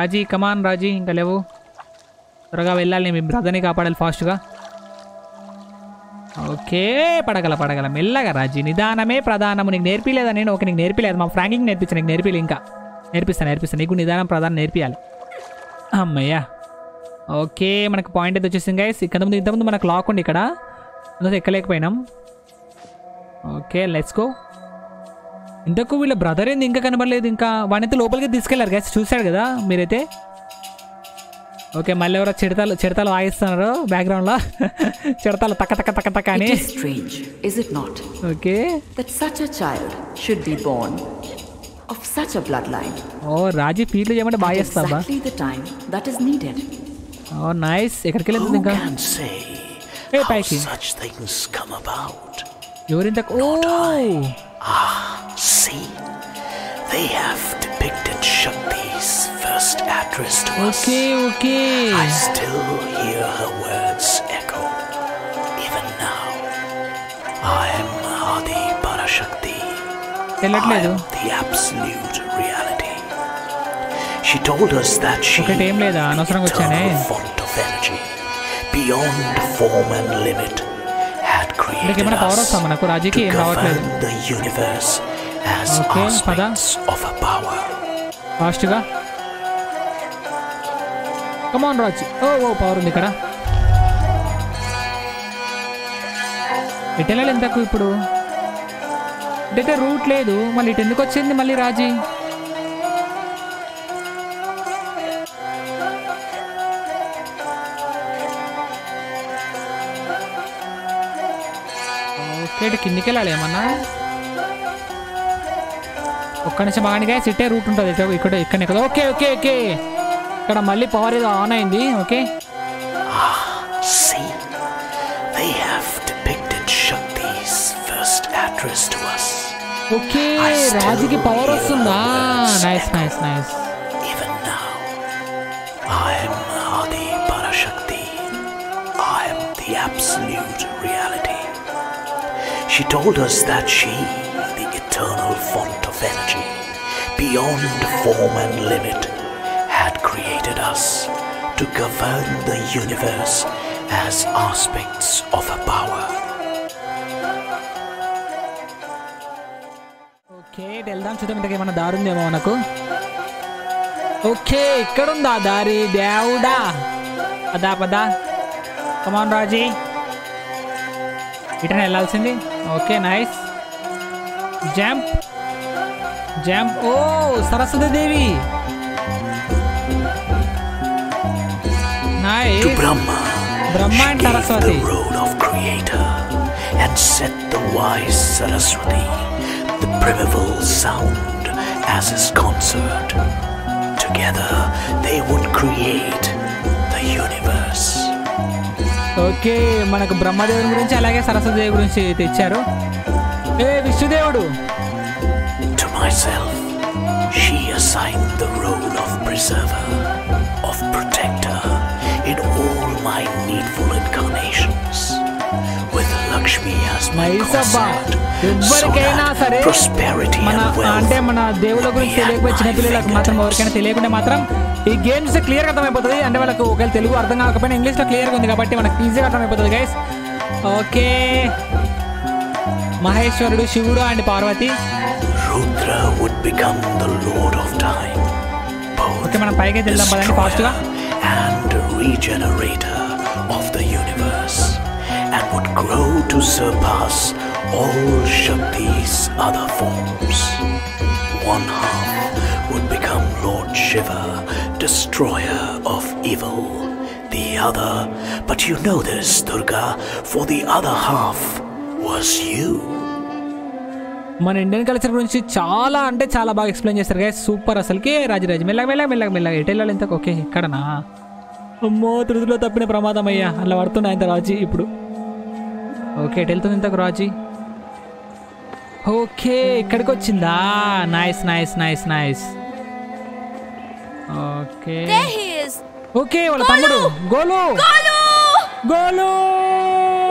రాజీ come on రాజీ ఇంకా లేవు. త్వరగా వెళ్ళాలి మీ బ్రదర్ని కాపాడాలి ఫాస్ట్గా ఓకే పడగల పడగల. మెల్లగా రాజీ నిదానమే ప్రధానము. నీకు నేర్పిలేదా నేను? ఓకే నీకు నేర్పిలేదు. మా ఫ్రాంకింగ్ నేర్పించాను నీకు నేర్పిలే ఇంకా. నేర్పిస్తాను నేర్పిస్తాను నీకు నిదానం ప్రధానం నేర్పియాలి. అమ్మయ్యా. ఓకే మనకు పాయింట్ అయితే వచ్చేసింది గైస్ ఇక్కడ ముందు ఇంతకుముందు మనకు లాక్ ఉండి ఇక్కడ. ఎక్కలేకపోయినాం. ఓకే లెట్స్ గో ఇంతకు వీళ్ళ బ్రదర్ ఏంది? ఇంకా కనబడలేదు. ఇంకా వానైతే లోపలికి తీసుకెళ్ళారు. గైస్ చూశాడు కదా మీరైతే? ఓకే మళ్ళీ ఎవరో చిడతలు చిడతలు వాయిస్తున్నారు బ్యాక్గ్రౌండ్లో చిడతలు తక్క తక్క తక్క తక్క అని. Okay. Of such a bloodline. ఓ రాజీ ఫీట్లు చేయమంటే బాగా at చేస్తావా? exactly the time that is needed. ఓ నైస్ ఎక్కడికి వెళ్ళింది Who ఇంకా can say Hey, how Pikey. such things come about? ఎవరింత oh! Ah, see? They have depicted Shakti's first address to us. Okay, okay. I still hear her words echo, even now. I am Adi Parashakti. I am the absolute reality. She told us that she okay, is the eternal font of energy, beyond form and limit. Created ఏమైనా us వస్తుందా మనకు? రాజీకి ఏం రావట్లేదు. Okay, పద. ఫాస్ట్గా come on Raj ఓ ఓ power ఉంది ఇక్కడ. ఎటు వెళ్ళాలి ఇంతకు ఇప్పుడు? ఇటైతే రూట్ లేదు. మళ్ళీ ఇటు ఎందుకు వచ్చింది మళ్ళీ రాజీ? ఇటు కిందికి వెళ్ళాలి ఏమన్నా? ఒక్క నిమిషం బాగానే సిట్టే రూట్ ఉంటుంది ఇక్కడ ఇక్కడ ఇక్కడ ఓకే ఓకే ఓకే. ఇక్కడ మళ్ళీ పవర్ ఏదో ఆన్ అయింది ఓకే. Us. ఓకే రాజుకి పవర్ వస్తుందా? Nice nice nice She told us that she, the eternal font of energy, beyond form and limit, had created us to govern the universe as aspects of a power. Okay ఇటు వెళ్దాం చూద్దాం ఇంతకు ఏమన్నా దారి ఉందేమో మనకు okay ఇక్కడ ఉందా దారి దేవుడా పదా పదా కమాన్ రాజీ ఇటనే వెళ్ళాల్సింది okay nice jump jump oh Saraswati Devi To nice Brahma, Brahma she and gave Saraswati. the role of creator and set the wise Saraswati the primeval sound as his consort. Together, they would create the universe. Okay మనకు బ్రహ్మదేవుని గురించి అలాగే సరస్వతి గురించి తెచ్చారు ఏ విష్ణుదేవుడు To myself, she assigned the role of preserver, of protector in all my needful incarnations. With Lakshmi as my consort, so that prosperity and wealth అంటే మన దేవుల గురించి will be at తెలియకపోయి my చిన్నపిల్లలకు మాత్రం. ఎవరికైనా తెలియకుండా మాత్రం ఈ గేమ్స్ క్లియర్ అర్థమైపోతుంది అంటే వాళ్ళకు ఒకవేళ తెలుగు అర్థం కాకపోయినా ఇంగ్లీష్లో క్లియర్గా ఉంది కాబట్టి మనకు ఈజీగా అర్థమైపోతుంది గైస్ ఓకే మహేశ్వరుడు శివుడు and Parvati Rudra would become the lord of time, both okay మనం పైకి వెళ్దాం పదండి ఫాస్ట్గా destroyer and regenerator of the universe, and would grow to surpass all Shakti's other forms. One half would become Lord Shiva, destroyer of evil. The other, but you know this, Durga, for the other half was you. మన Indian culture గురించి చాలా అంటే చాలా బాగా explain చేస్తారు guys super అసలుకి. రాజరాజు మెల్లగా మెల్లగా మెల్లగా మెల్లగా. ఎటు వెళ్ళాలి ఇంతకు ఓకే ఇక్కడనా? అమ్మో తిరుదిలో తప్పిన ప్రమాదం అయ్యా. అలా పడుతున్నాయి ఇంత రాజీ ఇప్పుడు. ఓకే ఎటు వెళ్తుంది ఇంతకు రాజీ. ఓకే ఇక్కడికి వచ్చిందా? Nice nice nice nice okay. There he is! Okay వాళ్ళ తమ్ముడు. Golu! Golu.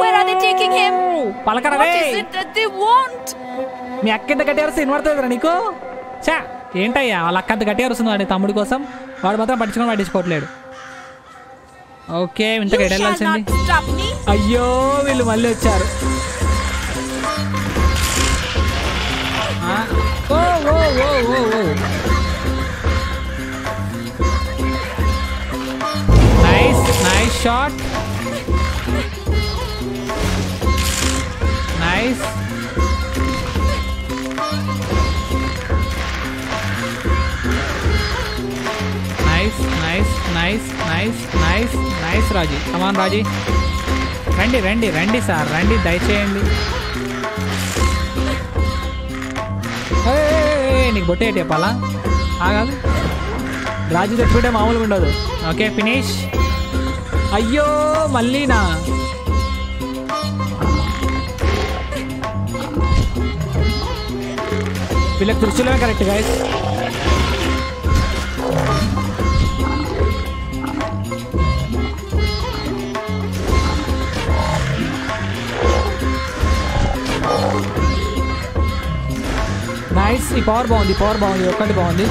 Where are they taking him? పలకరా What is it that they want? మీ అక్క ఎంత కట్టారు సినిమా పడుతుందిరా నీకు? చా ఏంటయ్యా వాళ్ళ అక్క అంత వస్తుంది వాడి తమ్ముడి కోసం? వాడు మాత్రం పట్టించుకొని పట్టించుకోవట్లేడు ఓకే shall వెళ్ళాల్సింది. అయ్యో వీళ్ళు మళ్ళీ వచ్చారు. ఓ ఓ ఓ ఓ ఓ. Short nice nice nice nice nice nice nice Raji Samman Raji రండి రండి రండి సార్ రండి దయచేయండి. నీకు బొట్టేటే పలా కాదు రాజు తప్పిపోయే మామూలుగా ఉండదు. ఓకే ఫినిష్ అయ్యో మళ్ళీనా? వీళ్ళకి దృష్టిలో కరెక్ట్ గైస్ నైస్ ఈ పవర్ బాగుంది పవర్ బాగుంది ఒక్కటి బాగుంది.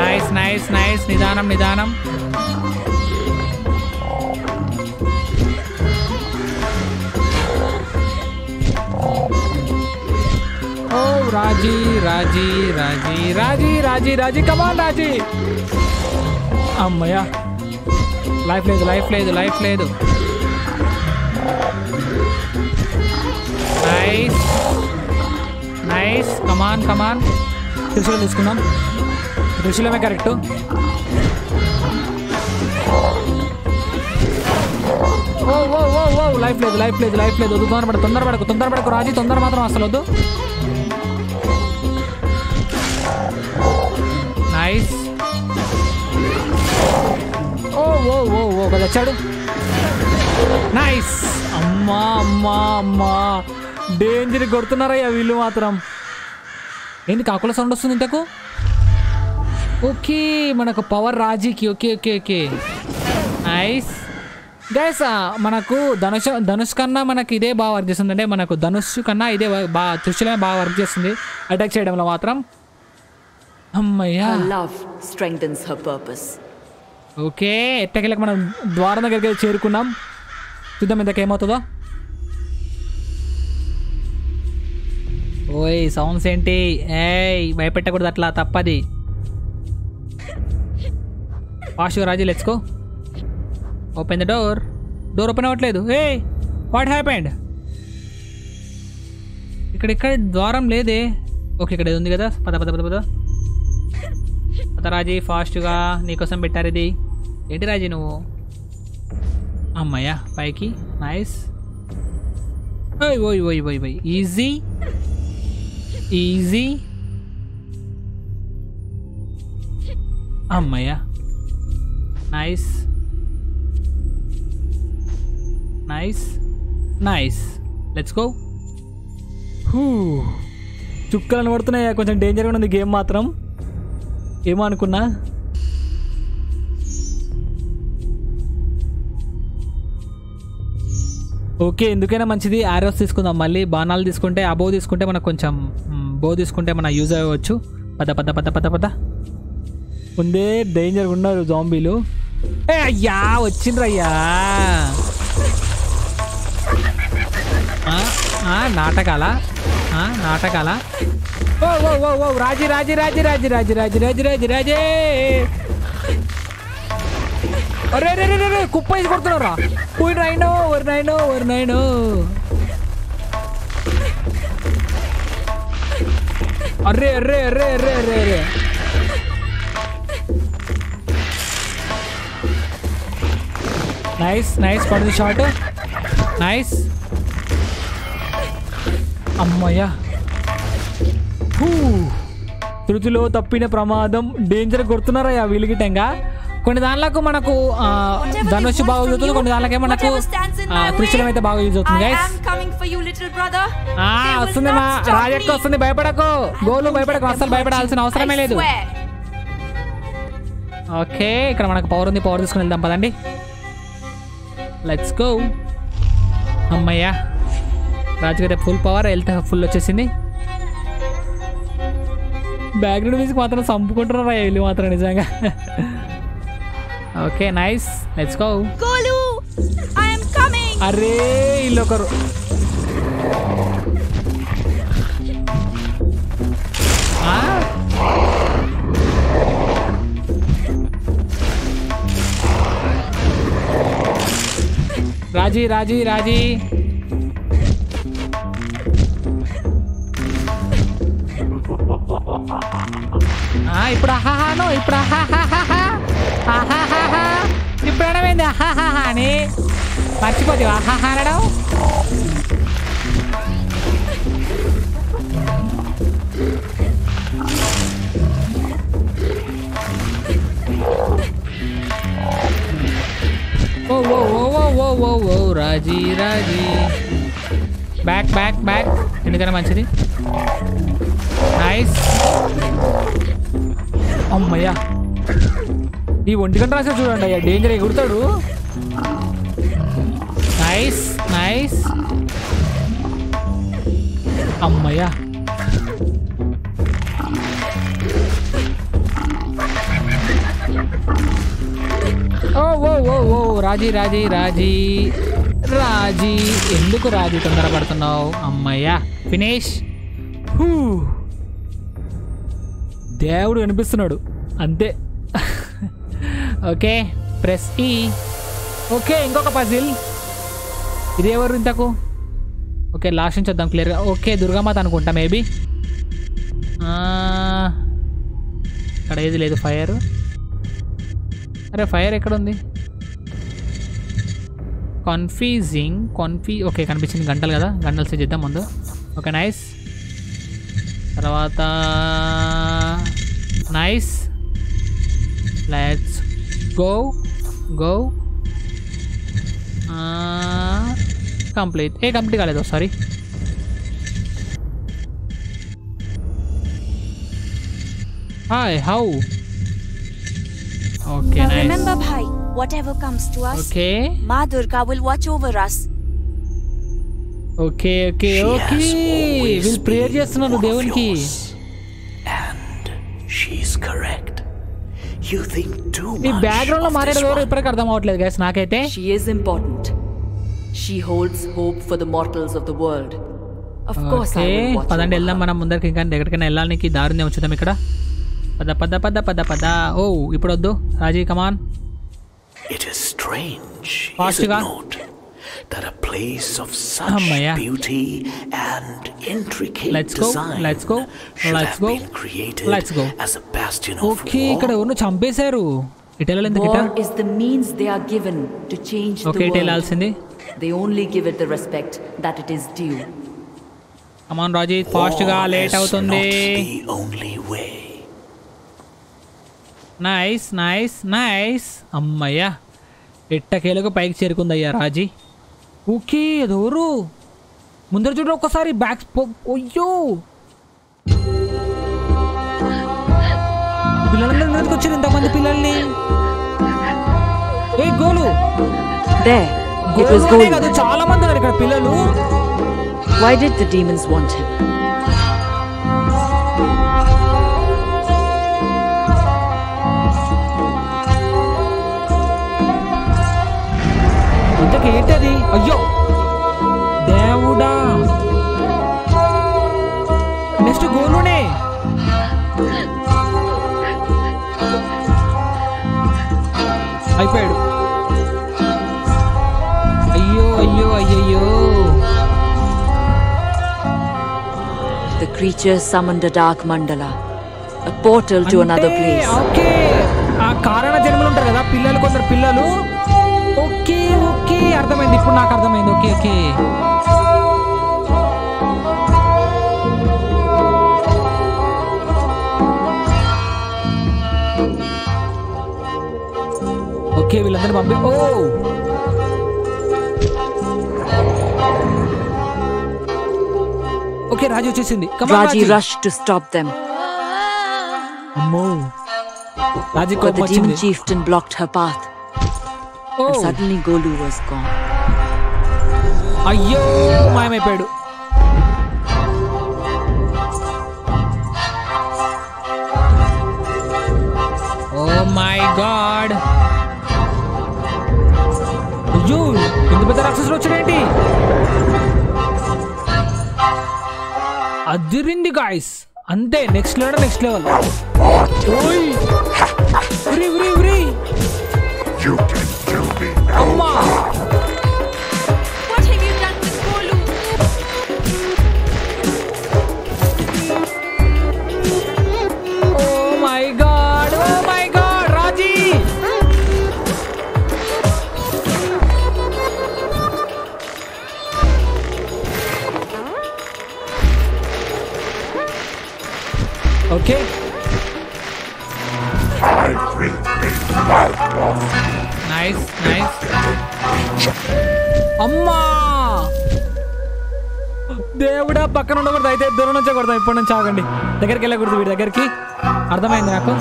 నైస్ నైస్ నైస్ నిదానం నిదానం. ఓ రాజీ రాజీ రాజీ రాజీ రాజీ రాజీ కమాన్ రాజీ. అమ్మయ్యా. లైఫ్ లేదు లైఫ్ లేదు లైఫ్ లేదు. నైస్ నైస్ కమాన్ కమాన్ త్రిశూలం తీసుకుందాం. త్రిశూలమే కరెక్ట్ ఓ ఓ ఓ ఓ. లైఫ్ లేదు లైఫ్ లేదు లైఫ్ లేదు. వద్దు తొందరపడ తొందరపడకు తొందరపడకు రాజీ. తొందర మాత్రం అసలు వద్దు. నైస్ ఓ ఓ ఓ ఓ కదా వచ్చాడు నైస్ అమ్మా అమ్మా అమ్మా డేంజర్ కొడుతున్నారయ్యా వీళ్ళు మాత్రం. ఏంటి కాకుల సౌండ్ వస్తుంది ఇంతకు? ఓకే మనకు పవర్ రాజీకి okay okay okay nice guys మనకు ధనుష్ ధనుష్ కన్నా మనకి ఇదే బాగా వర్క్ చేస్తుంది అంటే మనకు ధనుష్ కన్నా ఇదే బాగా త్రిశూలమే బాగా వర్క్ చేస్తుంది. అటాక్ చేయడంలో మాత్రం. అమ్మయ్యా. Love strengthens her purpose. Okay ఎట్టకెళ్ళకి మనం ద్వారం దగ్గరికి చేరుకున్నాం. చూద్దాం ఇంతకు ఏమవుతుందో. ఓయ్ సౌండ్స్ ఏంటి? ఏయ్ భయపెట్టకూడదు అట్లా తప్పది. Fast Raji go open the door door open అవ్వట్లేదు. ఏ వాట్ హ్యాపెండ్ ఇక్కడ ఇక్కడ ద్వారం లేదే. ఓకే ఇక్కడ ఉంది కదా. పద పద పద పద. రాజీ ఫాస్ట్గా నీకోసం పెట్టారు ఇది. ఏంటి రాజీ నువ్వు? అమ్మయ్యా పైకి. నైస్. ఓయ్ ఓయ్ ఓయ్ ఓయ్ ఓయ్. ఈజీ. ఈజీ. అమ్మయ్యా. Nice. Nice. Nice. Let's go. చుక్కలు పడుతున్నాయా కొంచెం డేంజర్గా ఉంది గేమ్ మాత్రం. ఏమో అనుకున్నా? ఓకే ఎందుకైనా మంచిది. ఆరోస్ తీసుకుందాం. మళ్ళీ బాణాలు తీసుకుంటే ఆ బో తీసుకుంటే మనకు కొంచెం బో తీసుకుంటే మన యూజ్ అవ్వచ్చు. పద పద పద పద పద. ముందే డేంజర్ ఉన్నారు జాంబీలు ఏ అయ్యా వచ్చిండ్రయ్యా ఆ, నాటకాల? నాటకాలా నాటకాలా? ఓ ఓ ఓ ఓ రాజీ రాజీ రాజీ రాజీ రాజీ రాజీ రాజీ రాజీ రాజీ అరే రే రే రే కుప్ప వేసి కొడుతున్నారా పోయి నైనో ఒరి నైనో ఒరి నైనో అర్రే అర్రే అర్రే అర్రే అర్రే అర్రే నైస్ నైస్ పడింది షార్ట్ నైస్ అమ్మయ్యా హూ. శృతిలో తప్పిన ప్రమాదం డేంజర్ కొడుతున్నారా వీలుగిటంగా కొన్ని దానిలకు మనకు ధనుషు బాగా యూజ్ అవుతుంది కొన్ని దానిలకే మనకు త్రిశూలం అయితే బాగా యూజ్ అవుతుంది వస్తుంది మా రాజక్క వస్తుంది భయపడకు. గోలు భయపడకు అసలు భయపడాల్సిన అవసరమే లేదు. ఓకే ఇక్కడ మనకు పవర్ ఉంది పవర్ తీసుకుని వెళ్దాం పదండి. లెట్స్ గో అమ్మయ్యా. రాజుగారి ఫుల్ పవర్ వెళ్తే ఫుల్ వచ్చేసింది. బ్యాక్గ్రౌండ్ మ్యూజిక్ మాత్రం చంపుకుంటున్నారా వీళ్ళు మాత్రం నిజంగా okay nice let's go Golu! I am coming! అరే వీళ్ళు ఒకరు ఆ? రాజీ రాజీ రాజీ ఆ, ఇప్పుడు అహాహాను ఇప్పుడు అహాహాహా అహాహాహా ఇప్పుడు అనమైంది అహాహాహా అని మర్చిపోతే అహాహా అనడం ఓ ఓ ఓ ఓ ఓ ఓ ఓ Raji Raji back back back ఎందుకన్నా మంచిది నైస్ అమ్మయ్యా. ఈ ఒంటి గంట రాసే చూడండి అయ్యా. డేంజర్ ఎగురుతాడు నైస్ నైస్. అమ్మయ్యా. ఓ ఓ ఓ ఓ రాజీ రాజీ రాజీ. రాజీ. ఎందుకు రాజీ తొందరపడుతున్నావు? అమ్మయ్యా. ఫినిష్. హూ. దేవుడు వినిపిస్తున్నాడు. అంతే. Okay press E. ఓకే ఇంకొక పజిల్. ఇది ఎవరు ఇంతకు? ఓకే లాస్ట్ నుంచి వద్దాం క్లియర్గా. ఓకే దుర్గామాత అనుకుంటా మేబీ. ఇక్కడ ఏది లేదు ఫైర్. అరే ఫైర్ ఎక్కడ ఉంది కన్ఫ్యూజింగ్ కన్ఫ్యూ ఓకే కనిపించింది గంటలు కదా. గంటలు సెట్ చేద్దాం ముందు. Okay nice. తర్వాత Nice let's go go complete A complete కాలేదు sorry hi how okay Now nice remember, Bhai, whatever comes to us, okay Ma Durga will watch over us. Okay okay She okay has always వీళ్ళు prayer been చేస్తున్నారు one of దేవునికి correct. You think too ఈ much బ్యాక్గ్రౌండ్లో of మాట్లాడే this ఎవరు. ఇప్పటికీ అర్థం అవ్వట్లేదు గైస్ నాకైతే She is important. She holds hope for the mortals of the world. Of course, okay I will watch పదండి వెళ్దాం. మనం ముందరికి ఇంకా ఎక్కడికైనా వెళ్ళడానికి దారుణ్యం వచ్చుదాం ఇక్కడ పద పద పద పద పద ఓ ఇప్పుడు వద్దు Raji come on It is strange, Fast is it గా. That a place of such అమ్మయ్య. beauty and intricate Let's go, design let's go, should let's have go, been created let's go. as a bastion of ఇక్కడ war. ఎవరిని చంపేశారు ఇటు వెళ్ళాలి ఎందుకు ఇట War is the means they are given to change okay the world. వెళ్ళాల్సింది They only give it the respect that it is due. Come on Raji ఫాస్ట్గా War late is అవుతుంది not the only way. Nice nice nice అమ్మయ్యా ఎట్టకేలకు పైకి చేరుకుందయ్యా రాజీ okay అదెవరు ముందర చూడ ఒక్కసారి back అయ్యో! పిల్లలందరూ ఎందుకు వచ్చారు ఇంతమంది పిల్లల్ని. ఏ గోలు. కాదు చాలా మంది ఉన్నారు ఇక్కడ పిల్లలు. Why did the demons want him? ఇంతకు ఏంటది? అయ్యో! దేవుడా! నెక్స్ట్ గోలునే అయిపోయాడు. అయ్యో అయ్యో అయ్యయ్యో! The creature summoned a dark mandala, a portal to another place. ఆ కారణ జన్మలు ఉంటారు కదా పిల్లలు కొందరు పిల్లలు. అర్థమైంది ఇప్పుడు నాకు అర్థమైంది ఓకే ఓకే ఓకే వీళ్ళందరూ పంపి ఓ ఓకే రాజు వచ్చేసింది Come on, Raji Raji. rushed to stop them, అమ్మో రాజీ but కోపం the demon వచ్చింది chieftain blocked her path, Oh. Suddenly Golu was gone. అయ్యో మాయమైపోయాడు. ఓ మై గాడ్ అయ్యో ఇంత పెద్ద రాక్షసులు వచ్చాడేంటి అదిరింది గాయస్ అంతే నెక్స్ట్ లెవెల్ నెక్స్ట్ లెవెల్ కొడదాం ఇప్పటి నుంచి ఆగండి. దగ్గరికి వెళ్ళకూడదు వీడి దగ్గరికి. అర్థమైంది నాకు?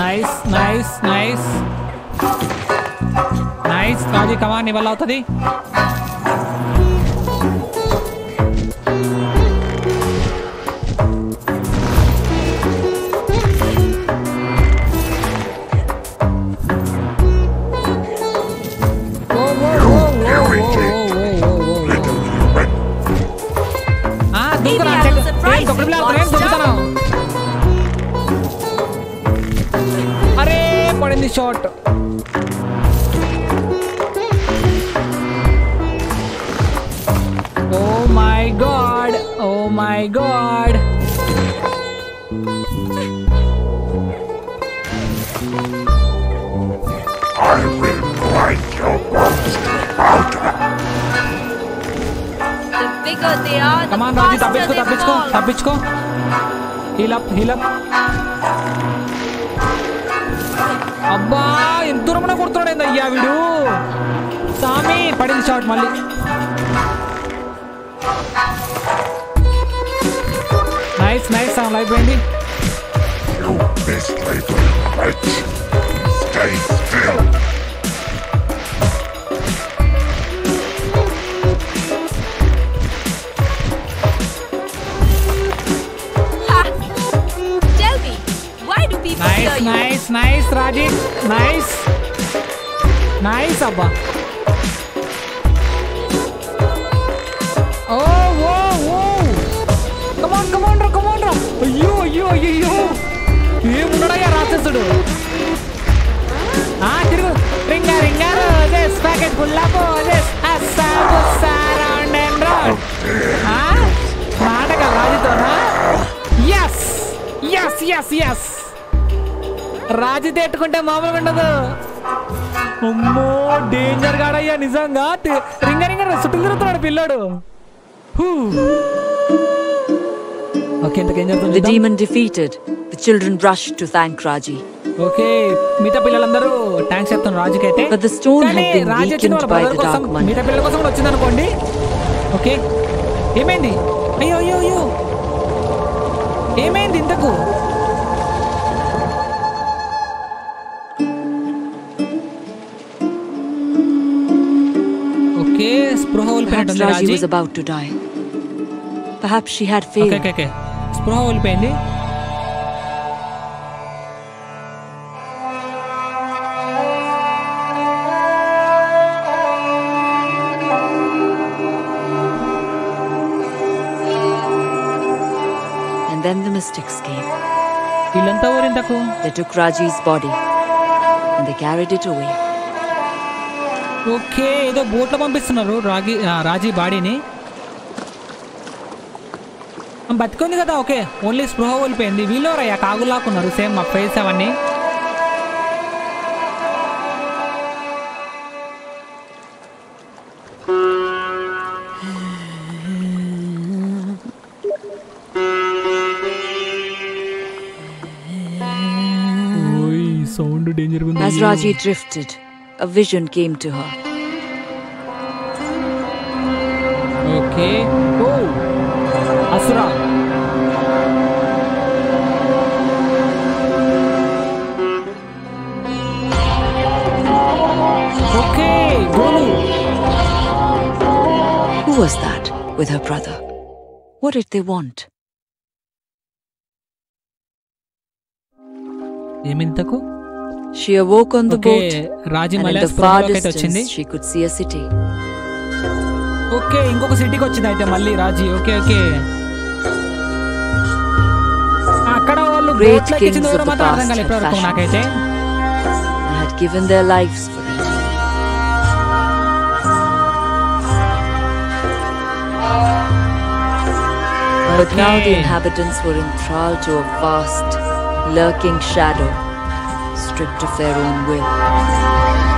నైస్ నైస్ నైస్ నైస్ కాజీ కమాన్ ఇవ్వాలి అవుతుంది. Shot oh my god oh my god I will break your bones to powder. The bigger they are, the Come on, Rajit, tapichko, tapichko, tapichko. Heal up, heal up. అబ్బా ఎంత దూరమున కొడుతున్నాడు అయ్యా వీడు? సామి పడింది షాట్ మళ్ళీ. నైస్ నైస్ సాంగ్ అయిపోయింది nice అబ్బా ఓ ఓ. ఓ కమాన్ కమాన్ రా కమాన్ రా. అయ్యో అయ్యో అయ్యో. ఏమున్నాడయ్యా రాక్షసుడు? ఆ తిరుగు. Ring a ring a. Roses packet full of roses అస్సా బుస్సా రౌండ్ అండ్ రౌండ్ ఆ నాటక రాజుతోనా? Yes yes yes yes Raju తేట్టుకుంటే మామూలుగా ఉండదు అమ్మో డేంజర్ గాడయ్యా నిజంగా. రింగ రింగ చుట్టూ తిరుగుతున్నాడు పిల్లాడు. The demon defeated, the children rushed to thank Raji. Okay మిగతా పిల్లలందరూ థ్యాంక్స్ చెప్తాను రాజుకి అయితే But the stone had కానీ been రాజు వచ్చిన వాళ్ళ weakened by brother the కోసం dark money. మిగతా పిల్లల కోసం కూడా వచ్చింది అనుకోండి ఓకే ఏమైంది? అయ్యో అయ్యో అయ్యో. ఏమైంది ఇంతకు? Perhaps కోల్పోయినట్టుంది Raji Raji was about to die. Perhaps she had okay failed. Okay okay స్పృహ కోల్పోయింది And then the mystics came. వీళ్ళంతా ఊరింతకు They took Raji's body and they carried it away. Okay ఏదో బోట్లో పంపిస్తున్నారు రాగి రాజీ బాడీని. బతికుంది కదా ఓకే. ఓన్లీ స్పృహ కోల్పోయింది. వీళ్ళు రయ్యా కాగులాకున్నారు సేమ్ మా ఫేస్ అవన్నీ. Sound danger As Raji drifted, a vision came to her. Okay oh అసురా okay goal Who was that with her brother? What did they want? ఏమింతకు She awoke on the okay boat, Raji and in the far distance, she could see a city. Okay ఇంకొక సిటీకి వచ్చింది అయితే మళ్ళీ Raji okay okay అక్కడ వాళ్ళు అర్థం past కాలేదు had ఇప్పటివరకు fashioned నాకైతే had given their lives for it. But now the Okay. inhabitants were enthralled to a vast, lurking shadow, stripped of their own will.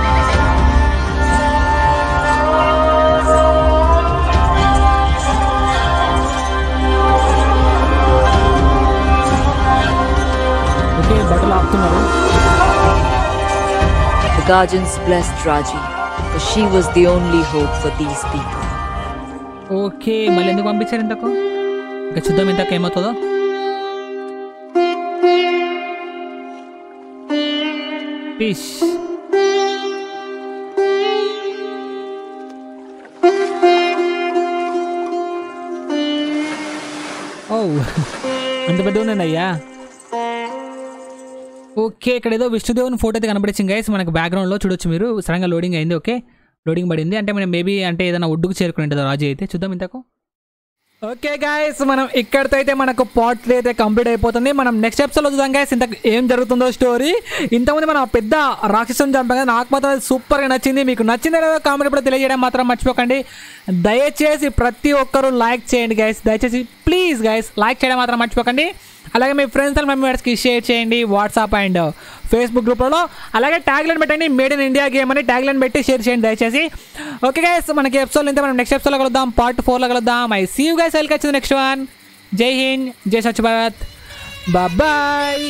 The guardians blessed Raji, for she was the only hope for these people. Okay మళ్ళీ ఎందుకు పంపించారు ఇంతకు ఇంకా చూద్దాం ఇంతకు ఏమవుతుందో fish ఓ oh. అంత పెద్ద అయ్యా. ఓకే ఇక్కడ ఏదో విష్ణుదేవుని ఫోటో అయితే కనబడించింది గైస్ మనకు బ్యాక్గ్రౌండ్లో చూడొచ్చు మీరు. సడన్గా లోడింగ్ అయింది ఓకే లోడింగ్ పడింది. అంటే మనం మేబీ అంటే ఏదైనా ఒడ్డుకు చేరుకుని రాజు అయితే? చూద్దాం ఇంతకు. ఓకే గాయస్ మనం ఇక్కడితో అయితే మనకు పార్ట్ అయితే కంప్లీట్ అయిపోతుంది. మనం నెక్స్ట్ ఎపిసోడ్లో చూద్దాం గాయస్ ఇంత ఏం జరుగుతుందో స్టోరీ ఇంతకుముందు మనం పెద్ద రాక్షసం చంపాం కదా నాకు మాత్రం సూపర్గా నచ్చింది. మీకు నచ్చింది లేదో కామెంట్ కూడా తెలియజేయడం మాత్రం మర్చిపోకండి. దయచేసి ప్రతి ఒక్కరూ లైక్ చేయండి గాయస్ దయచేసి ప్లీజ్ గాయస్ లైక్ చేయడం మాత్రం మర్చిపోకండి. అలాగే మీ ఫ్రెండ్స్ అండ్ మెంబర్స్కి షేర్ చేయండి వాట్సాప్ అండ్ ఫేస్బుక్ గ్రూప్లలో. అలాగే ట్యాగ్లైన్ పెట్టండి మేడ్ ఇన్ ఇండియా గేమ్ అని ట్యాగ్లైన్ పెట్టి షేర్ చేయండి దయచేసి. ఓకే గైస్ మనకి ఎపిసోడ్ ఇంతే మనం నెక్స్ట్ ఎపిసోడ్లో కలుద్దాం పార్ట్ ఫోర్లో కలుద్దాం. I see you guys welcome వచ్చింది నెక్స్ట్ వన్ జై హింద్ జై స్వచ్ఛ భారత్. బాయ్